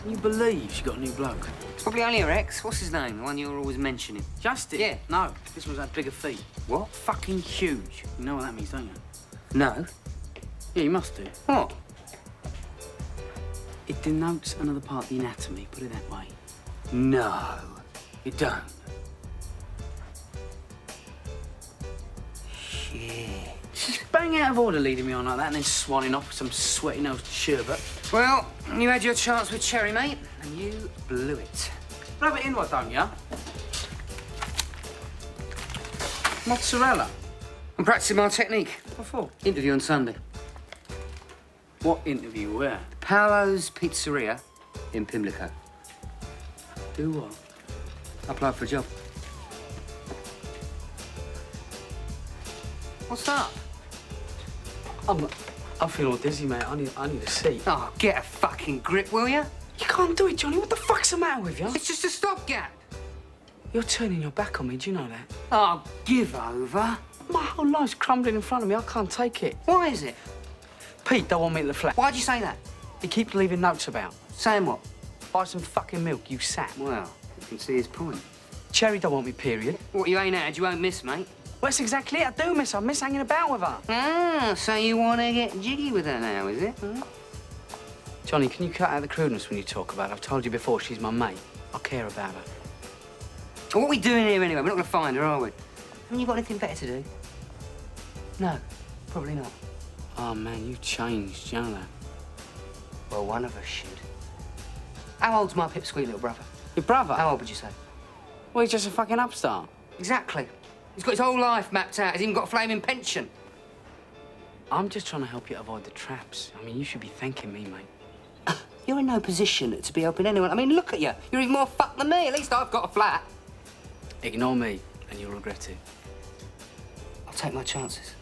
Can you believe she got a new bloke? It's probably only her ex. What's his name? The one you're always mentioning. Justin? Yeah. No, this one's had bigger feet. What? Fucking huge. You know what that means, don't you? No. Yeah, you must do. What? It denotes another part of the anatomy, put it that way. No. it don't. Shit. Bang out of order leading me on like that and then swanning off with some sweaty-nosed sherbet. Well, you had your chance with Cherry, mate, and you blew it. Rub it in, why don't you? Mozzarella. I'm practicing my technique. What for? Interview on Sunday. What interview? Where? Paolo's Pizzeria in Pimlico. Do what? I applied for a job. What's up? I'm, I feel all dizzy, mate. I need, I need a seat. Oh, get a fucking grip, will you? You can't do it, Johnny. What the fuck's the matter with you? It's just a stopgap. You're turning your back on me. Do you know that? Oh, give over. My whole life's crumbling in front of me. I can't take it. Why is it? Pete don't want me at the flat. Why'd you say that? He keeps leaving notes about. Saying what? Buy some fucking milk, you sap. Well, you can see his point. Cherry don't want me, period. What you ain't had, you won't miss, mate. Well, that's exactly it. I do miss. I miss hanging about with her. Ah, so you want to get jiggy with her now, is it? Hmm? Johnny, can you cut out the crudeness when you talk about her? I've told you before, she's my mate. I care about her. What are we doing here anyway? We're not going to find her, are we? Haven't you got anything better to do? No, probably not. Oh, man, you've changed, you know that? Well, one of us should. How old's my pipsqueak little brother? Your brother? How old would you say? Well, he's just a fucking upstart. Exactly. He's got his whole life mapped out. He's even got a flaming pension. I'm just trying to help you avoid the traps. I mean, you should be thanking me, mate. You're in no position to be helping anyone. I mean, look at you. You're even more fucked than me. At least I've got a flat. Ignore me, and you'll regret it. I'll take my chances.